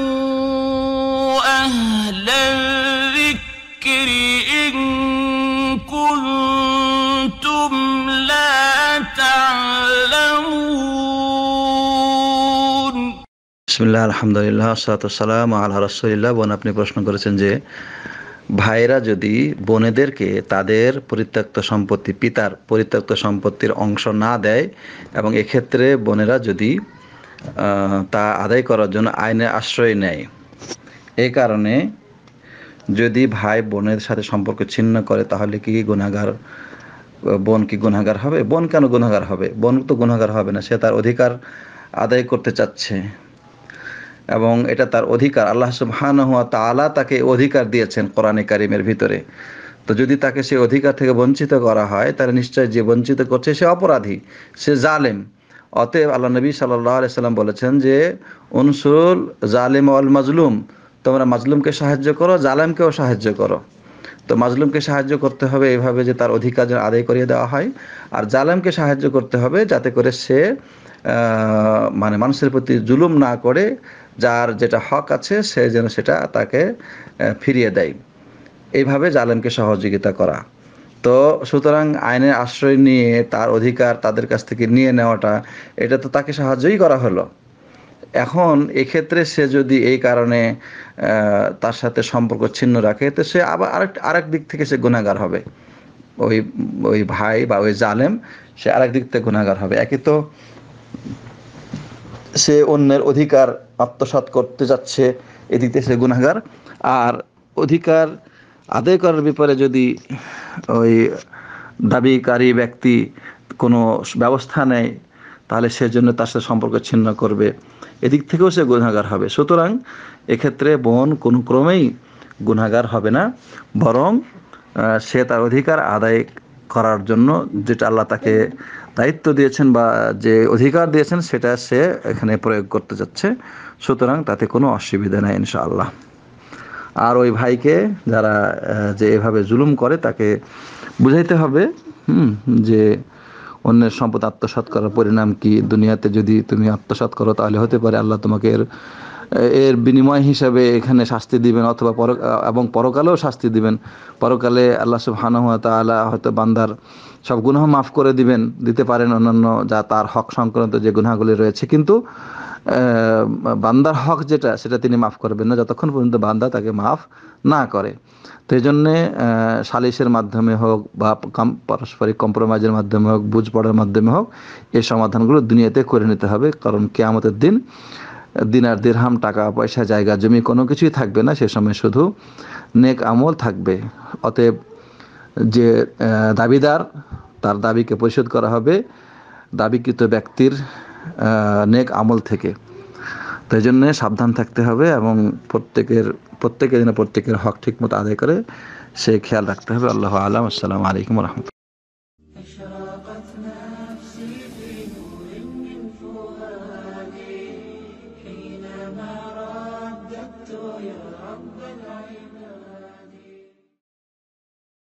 فاسألوا أهل الذكر إن كنتم لا تعلمون বিসমিল্লাহ আলহামদুলিল্লাহ সালাম আল্লাহ রসুলিল্লাহ বোন আপনি প্রশ্ন করেছেন যে ভাইরা যদি বোনেদেরকে তাদের পরিত্যক্ত সম্পত্তি পিতার পরিত্যক্ত সম্পত্তির অংশ না দেয় এবং এক্ষেত্রে বোনেরা যদি আহ, তা আদায় করার জন্য আইনের আশ্রয় নেয়। এই কারণে যদি ভাই বোনের সাথে সম্পর্ক ছিন্ন করে, তাহলে কি গুণাগার বোন কি গুণাগার হবে? বোন কেন গুণাগার হবে? বোন তো গুণাগার হবে না, সে তার অধিকার আদায় করতে চাচ্ছে। এবং এটা তার অধিকার। আল্লাহ সুবহানাহু ওয়া তাআলা তাকে অধিকার দিয়েছেন কোরআনে কারিমের ভিতরে। তো যদি তাকে সে অধিকার থেকে বঞ্চিত করা হয়, তাহলে নিশ্চয় যে বঞ্চিত করছে, সে অপরাধী, সে জালেম। অতএব আল্লাহ নবী সাল্লাহ সাল্লাম বলেছেন যে উনসুল জালেম অল মাজলুম। তোমরা মাজলুমকে সাহায্য করো, জালেমকেও সাহায্য করো। তো মাজলুমকে সাহায্য করতে হবে এইভাবে যে তার অধিকার যেন আদায় করিয়ে দেওয়া হয়। আর জালেমকে সাহায্য করতে হবে যাতে করে সে মানে মানুষের প্রতি জুলুম না করে, যার যেটা হক আছে সে যেন সেটা তাকে ফিরিয়ে দেয়। এইভাবে জালেমকে সহযোগিতা করা। তো সুতরাং আইনের আশ্রয় নিয়ে তার অধিকার তাদের কাছ থেকে নিয়ে নেওয়াটা, এটা তো তাকে সাহায্যই করা হলো। এখন এক্ষেত্রে সে যদি এই কারণে তার সাথে সম্পর্ক ছিন্ন রাখে, তো সে আবার আরেক আরেক দিক থেকে সে গুণাগার হবে। ওই ওই ভাই বা ওই জালেম, সে আরেক দিক থেকে গুণাগার হবে। একে তো সে অন্যের অধিকার আত্মসাৎ করতে যাচ্ছে, এদিক সে গুণাগার। আর অধিকার আদায় করার ব্যাপারে যদি ওই দাবিকারী ব্যক্তি কোনো ব্যবস্থা নেয়, তাহলে সেজন্য তার সাথে সম্পর্ক ছিন্ন করবে। এদিক থেকেও সে গুণাগার হবে। সুতরাং এক্ষেত্রে বোন কোনো ক্রমেই গুণাগার হবে না, বরং সে তার অধিকার আদায় করার জন্য যেটা আল্লাহ তাকে দায়িত্ব দিয়েছেন বা যে অধিকার দিয়েছেন, সেটা সে এখানে প্রয়োগ করতে যাচ্ছে। সুতরাং তাতে কোনো অসুবিধা নেই, ইনশাআল্লাহ। আর ওই ভাইকে যারা যে এভাবে জুলুম করে তাকে বুঝাইতে হবে, হুম, যে অন্যের সম্পদ আত্মসাৎ করার পরিণাম কি? দুনিয়াতে যদি তুমি আত্মসাৎ করো তাহলে হতে পারে আল্লাহ তোমাকে এর এর বিনিময় হিসাবে এখানে শাস্তি দিবেন অথবা পর এবং পরকালেও শাস্তি দিবেন। পরকালে আল্লাহ সুবহানাহু ওয়া তাআলা হয়তো বান্দার সব গুনাহ মাফ করে দিবেন, দিতে পারেন অন্যান্য যা তার হক সংক্রান্ত যে গুনাহগুলি রয়েছে। কিন্তু বান্দার হক যেটা, সেটা তিনি মাফ করবেন না যতক্ষণ পর্যন্ত বান্দা তাকে মাফ না করে। তো এই জন্যে সালিশের মাধ্যমে হোক বা পারস্পরিক কম্প্রোমাইজের মাধ্যমে হোক বুঝ পড়ার মাধ্যমে হোক এই সমাধানগুলো দুনিয়াতে করে নিতে হবে। কারণ কেয়ামতের দিন দিনার দিরহাম, টাকা, পয়সা, জায়গা, জমি কোনো কিছুই থাকবে না। সে সময় শুধু নেক আমল থাকবে। অতএব যে দাবিদার, তার দাবিকে পরিশোধ করা হবে দাবিকৃত ব্যক্তির নেক আমল থেকে। তো এই জন্যে সাবধান থাকতে হবে এবং প্রত্যেকের প্রত্যেকের যেন প্রত্যেকের হক ঠিক মতো আদায় করে, সে খেয়াল রাখতে হবে। আল্লাহ আলাম। আসসালামু আলাইকুম রহমতুল্লাহ। the night.